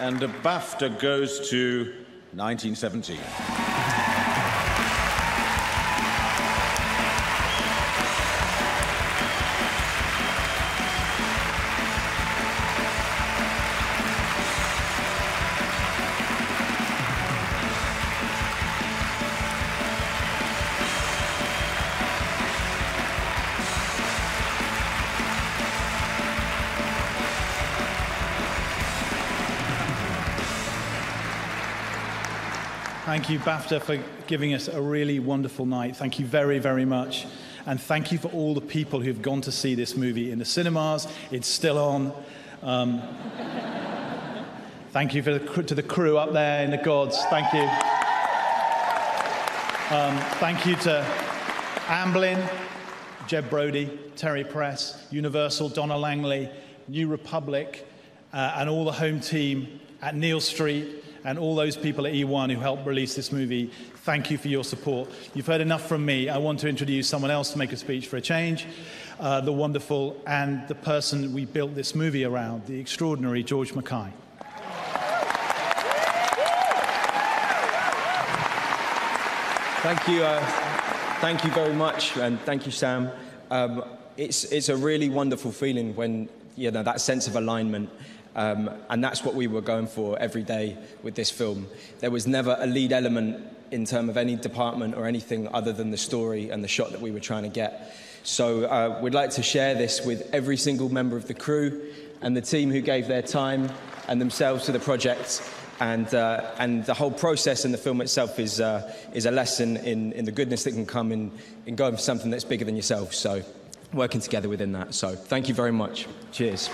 And a BAFTA goes to 1917. Thank you, BAFTA, for giving us a really wonderful night. Thank you very, very much. And thank you for all the people who've gone to see this movie in the cinemas. It's still on. Um, thank you the, to the crew up there in the gods. Thank you. Um, thank you to Amblin, Jeb Brody, Terry Press, Universal, Donna Langley, New Republic, uh, and all the home team at Neal Street and all those people at E1 who helped release this movie, thank you for your support. You've heard enough from me. I want to introduce someone else to make a speech for a change. Uh, the wonderful and the person we built this movie around, the extraordinary George Mackay. Thank you. Uh, thank you very much, and thank you, Sam. Um, it's, it's a really wonderful feeling when you know that sense of alignment um, and that's what we were going for every day with this film. There was never a lead element in terms of any department or anything other than the story and the shot that we were trying to get. So uh, we'd like to share this with every single member of the crew and the team who gave their time and themselves to the project. And, uh, and the whole process and the film itself is, uh, is a lesson in, in the goodness that can come in, in going for something that's bigger than yourself. So working together within that. So thank you very much. Cheers.